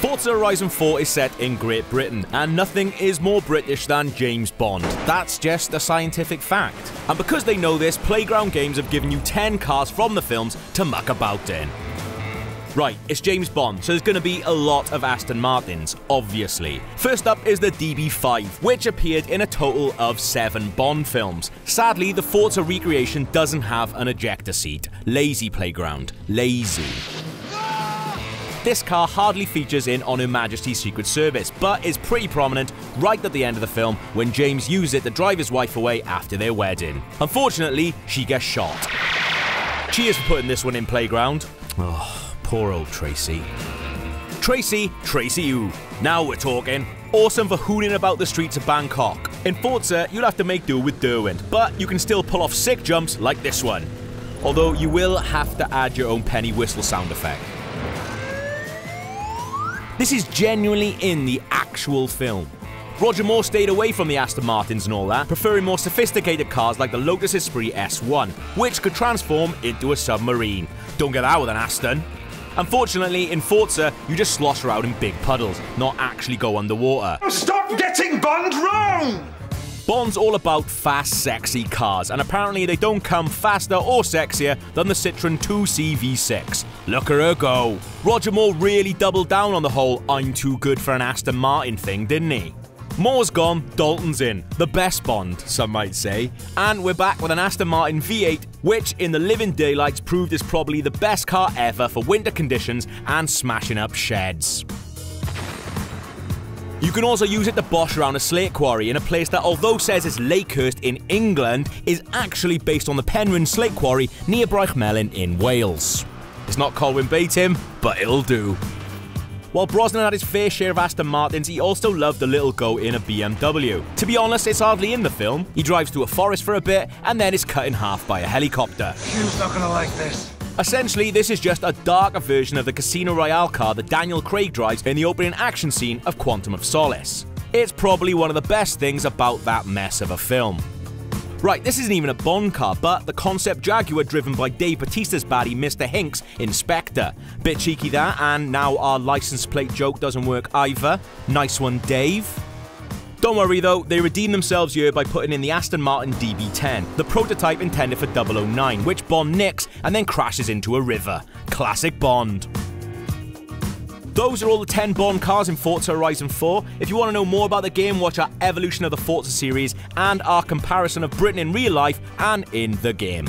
Forza Horizon 4 is set in Great Britain, and nothing is more British than James Bond. That's just a scientific fact. And because they know this, Playground Games have given you 10 cars from the films to muck about in. Right, it's James Bond, so there's going to be a lot of Aston Martins, obviously. First up is the DB5, which appeared in a total of seven Bond films. Sadly, the Forza recreation doesn't have an ejector seat. Lazy playground. Lazy. This car hardly features in On Her Majesty's Secret Service, but is pretty prominent right at the end of the film when James uses it to drive his wife away after their wedding. Unfortunately, she gets shot. Cheers for putting this one in Playground. Oh. Poor old Tracy. Tracy, Tracy you. Now we're talking. Awesome for hooning about the streets of Bangkok. In Forza, you'll have to make do with Derwent, but you can still pull off sick jumps like this one. Although you will have to add your own penny whistle sound effect. This is genuinely in the actual film. Roger Moore stayed away from the Aston Martins and all that, preferring more sophisticated cars like the Lotus Esprit S1, which could transform into a submarine. Don't get that with an Aston. Unfortunately, in Forza, you just slosh around in big puddles, not actually go underwater. Stop getting Bond wrong! Bond's all about fast, sexy cars, and apparently they don't come faster or sexier than the Citroen 2CV6. Look at her go. Roger Moore really doubled down on the whole I'm too good for an Aston Martin thing, didn't he? Moore's gone, Dalton's in. The best Bond, some might say. And we're back with an Aston Martin V8, which in the living daylights proved is probably the best car ever for winter conditions and smashing up sheds. You can also use it to bosh around a slate quarry in a place that, although says it's Lakehurst in England, is actually based on the Penrhyn slate quarry near Melin in Wales. It's not Colwyn Bay, Tim, but it'll do. While Brosnan had his fair share of Aston Martins, he also loved a little go in a BMW. To be honest, it's hardly in the film. He drives through a forest for a bit and then is cut in half by a helicopter. Who's not gonna like this? Essentially, this is just a darker version of the Casino Royale car that Daniel Craig drives in the opening action scene of Quantum of Solace. It's probably one of the best things about that mess of a film. Right, this isn't even a Bond car, but the concept Jaguar driven by Dave Bautista's baddie, Mr. Hinx, Inspector. Bit cheeky that, and now our license plate joke doesn't work either. Nice one, Dave. Don't worry though, they redeem themselves here by putting in the Aston Martin DB10, the prototype intended for 009, which Bond nicks and then crashes into a river. Classic Bond. Those are all the 10 Bond cars in Forza Horizon 4. If you want to know more about the game, watch our evolution of the Forza series and our comparison of Britain in real life and in the game.